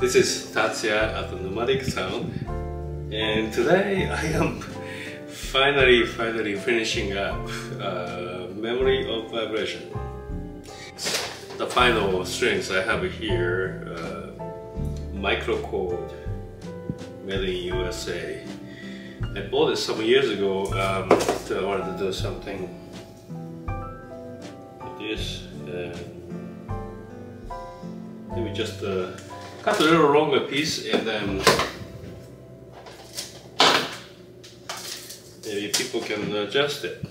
This is Tatsuya at the Nomadic Sound and today I am finally finally finishing up uh, Memory of Vibration. The final strings I have here uh, microchord made in USA. I bought it some years ago um, I wanted to do something like this and maybe just uh, cut a little longer piece and then maybe people can adjust it.